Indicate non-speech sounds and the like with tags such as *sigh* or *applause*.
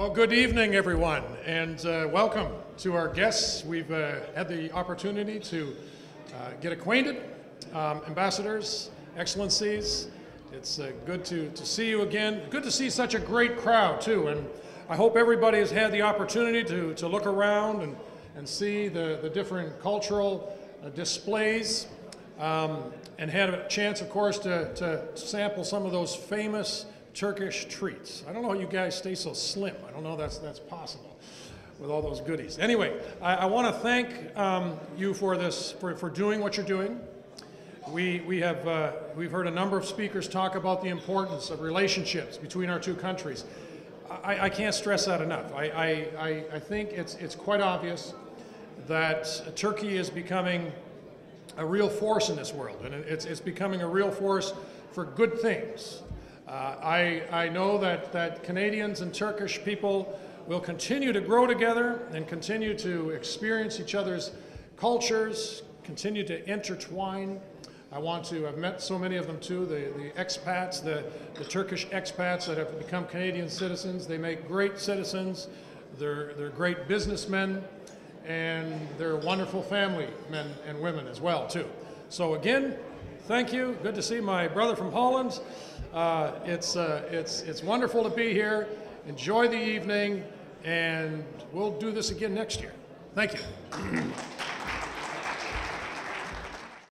Well, good evening, everyone, and uh, welcome to our guests. We've uh, had the opportunity to uh, get acquainted, um, ambassadors, excellencies. It's uh, good to, to see you again. Good to see such a great crowd, too, and I hope everybody has had the opportunity to, to look around and, and see the, the different cultural uh, displays um, and had a chance, of course, to, to sample some of those famous Turkish treats. I don't know how you guys stay so slim. I don't know that's, that's possible with all those goodies. Anyway, I, I want to thank um, you for this, for, for doing what you're doing. We, we have, uh, we've heard a number of speakers talk about the importance of relationships between our two countries. I, I can't stress that enough. I, I, I, think it's, it's quite obvious that Turkey is becoming a real force in this world, and it's, it's becoming a real force for good things. Uh, I, I know that, that Canadians and Turkish people will continue to grow together and continue to experience each other's cultures, continue to intertwine. I want to, I've met so many of them too, the, the expats, the, the Turkish expats that have become Canadian citizens. They make great citizens, they're, they're great businessmen, and they're wonderful family men and women as well too. So again, thank you. Good to see my brother from Holland. Uh, it's, uh, it's, it's wonderful to be here. Enjoy the evening, and we'll do this again next year. Thank you. *clears throat*